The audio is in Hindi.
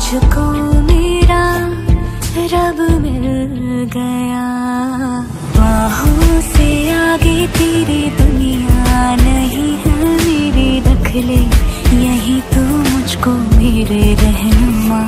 मुझको मेरा रब मिल गया। बाहों से आगे तेरी दुनिया नहीं है मेरे दखले। यही तो मुझको मेरे रहनुमा